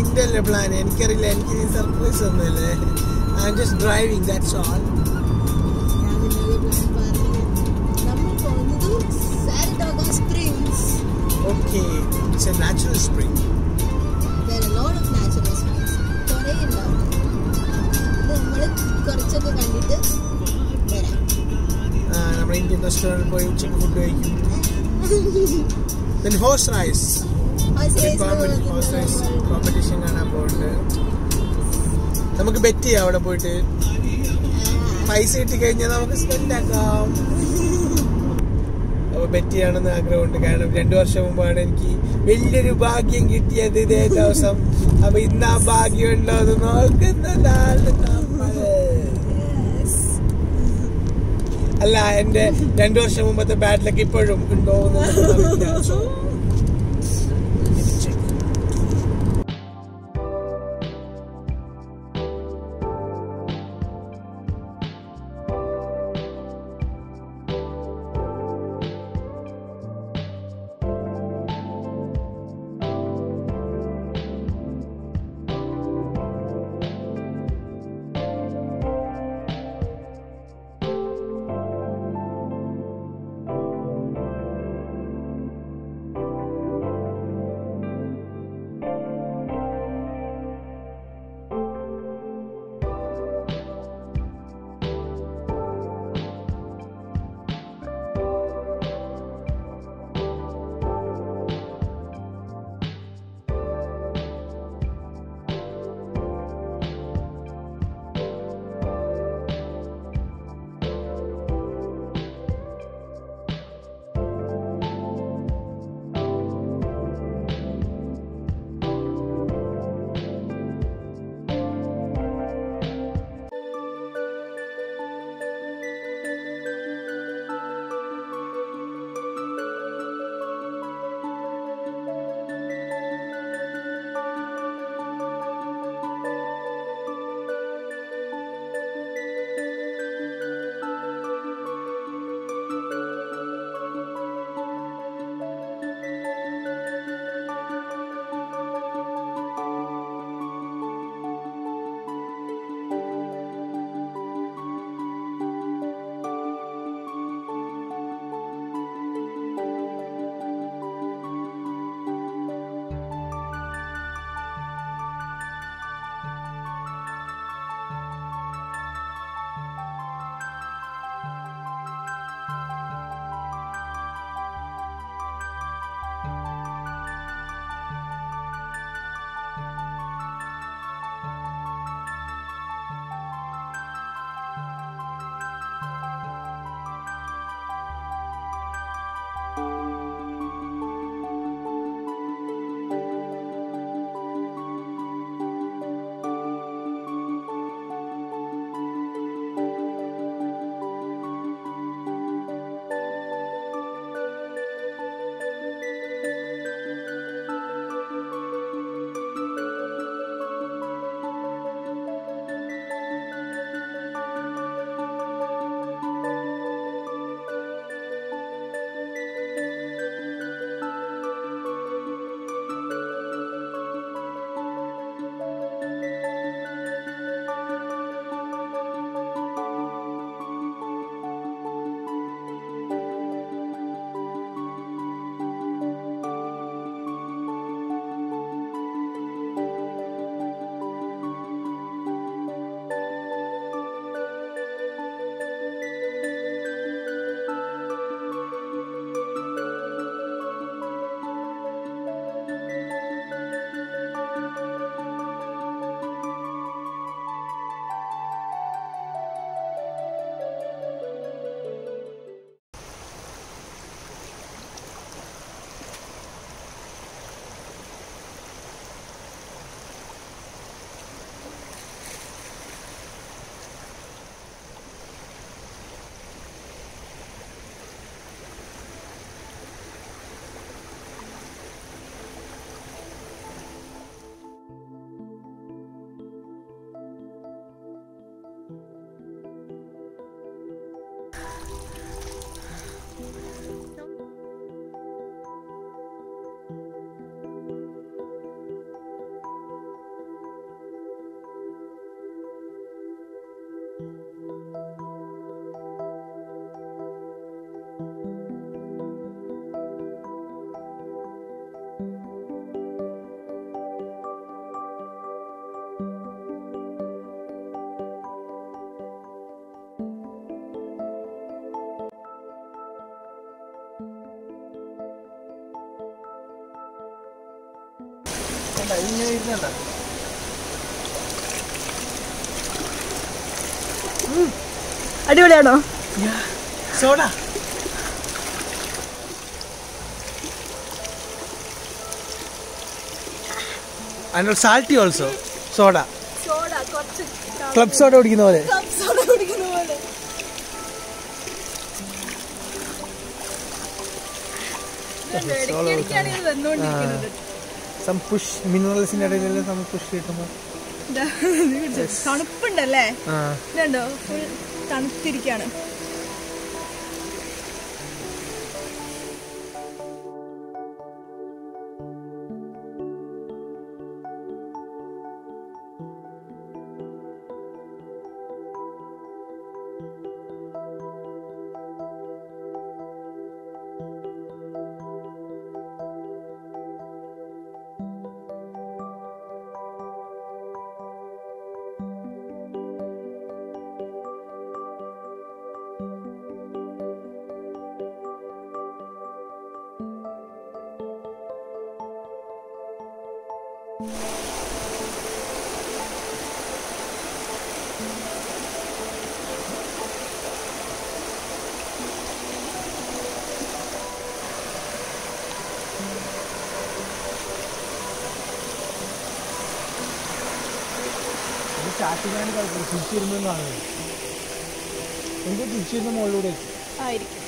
നിന്റെ അല്ലേ പ്ലാൻ എനിക്കറിയില്ല എനിക്ക് നീ surprise ഒന്നുമല്ലേ. I am just driving that's all okay it's a natural spring There are a lot of natural springs. കുറേ ഉണ്ടാവും നമ്മൾ കുറച്ചൊക്കെ കണ്ടിട്ട് വരാം നമ്മുടെ ഇന്ത്യൻ റെസ്റ്റോറന്റിൽ പോയി ഉച്ചയ്ക്ക് ഫുഡ് കഴിക്കും. പിന്നെ ഹോഴ്സ് റൈസ് നമുക്ക് ബെറ്റ് ചെയ്യാം അവിടെ പോയിട്ട്. പൈസ കിട്ടി കഴിഞ്ഞാൽ നമുക്ക് സ്പെൻഡ് ആക്കാം. അപ്പൊ ബെറ്റ് ചെയ്യണമെന്ന് ആഗ്രഹമുണ്ട്. കാരണം രണ്ടു വർഷം മുമ്പാണ് എനിക്ക് വലിയൊരു ഭാഗ്യം കിട്ടിയത് ഇതേ ദിവസം. അപ്പൊ ഇന്ന് ആ ഭാഗ്യം ഉണ്ടോ എന്ന് നോക്കുന്നതാണ് അല്ല എന്റെ രണ്ടു വർഷം മുമ്പത്തെ ബാറ്റിലൊക്കെ ഇപ്പോഴും ഉണ്ടോ എന്ന് അടിപൊളിയാണോ? സോഡ. അതിനോട് സാൾട്ടി ഓൾസോ സോഡ. സോഡ കുറച്ച് ക്ലബ് സോഡ കുടിക്കുന്ന പോലെ. വന്നുകൊണ്ടിരിക്കുന്നത് സം പുഷ് മിനറൽസിന്റെ ഇടയിലെല്ലാം സം പുഷ് കിട്ടുമ്പോൾ. തണുപ്പുണ്ടല്ലേ? തണുത്തിരിക്കാണ്. സ്റ്റാർട്ടിങ്ങാണ് കാണുന്നത് എനിക്ക് തിരിച്ചിരുന്ന മുകളിലൂടെ ആയിരിക്കും.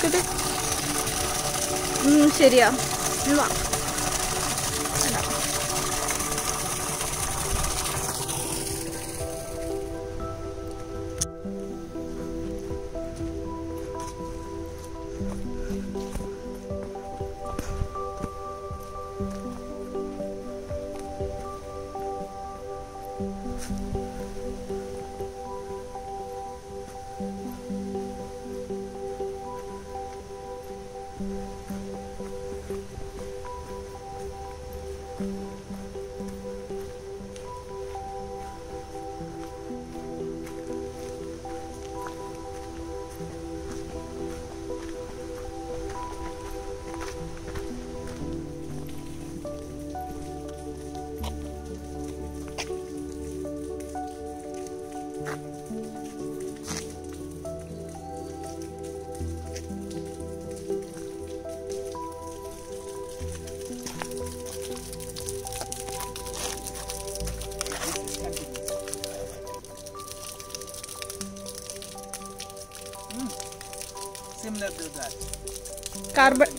그래? 응, 음, 쉐리야. 일로 와.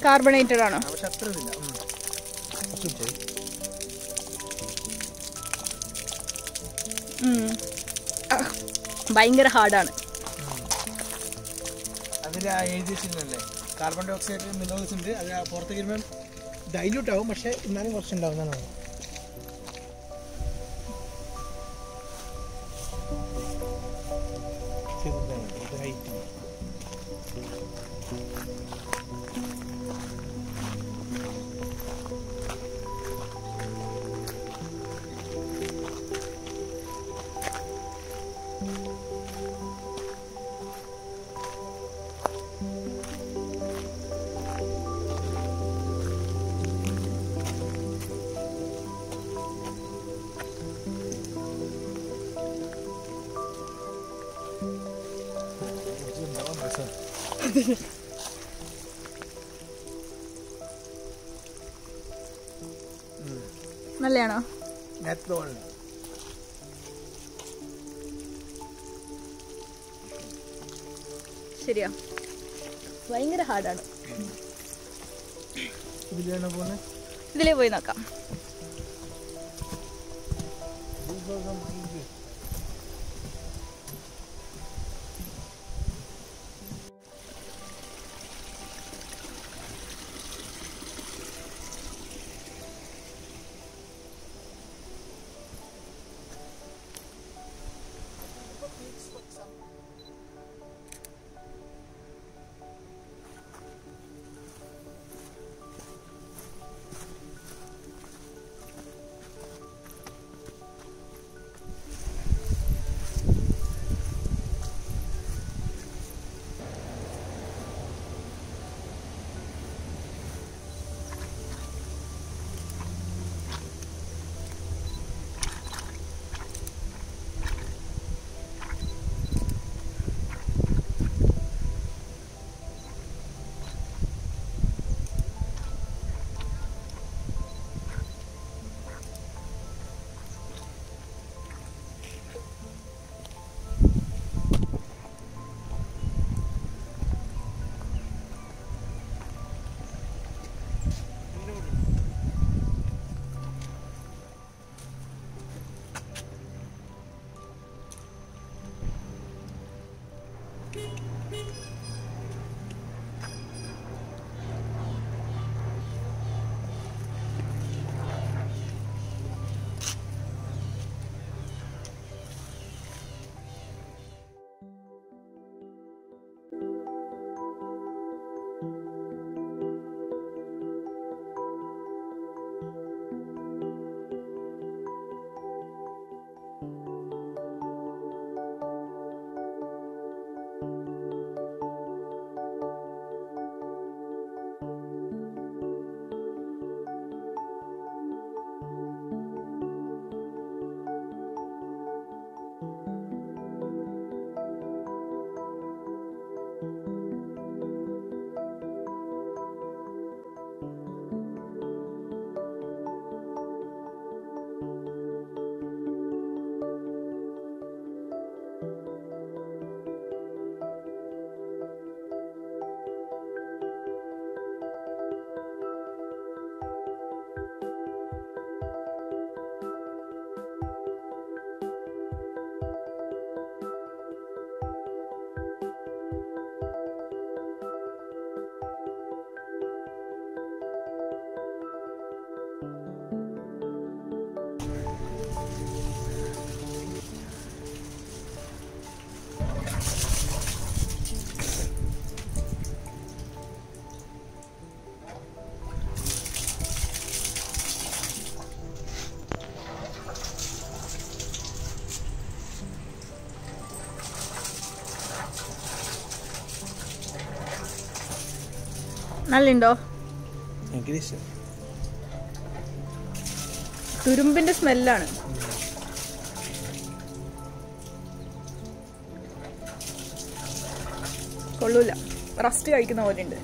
കാർബണേറ്റഡ് ആണോ? ഭയങ്കര ഹാർഡാണ്. അതിൽ എഴുതി വെച്ചിരുന്നല്ലേ കാർബൺ ഡയോക്സൈഡ് മിനറൽസ് ഉണ്ട്. അത് പുറത്തേക്ക് വരുമ്പം ഡൈല്യൂട്ട് ആവും. പക്ഷേ എന്നാലും കുറച്ച് ഉണ്ടാവുന്നതാണ് അതിന് നല്ലയാണോ? ശരിയാ. ഭയങ്കര ഹാർഡാണ് ഇതിലേ പോയി നോക്കാം. നല്ല ഉണ്ടോ? തുരുമ്പിന്റെ സ്മെല്ലാണ്. കൊള്ളൂല. റസ്റ്റ് കഴിക്കുന്ന പോലെ ഉണ്ട്.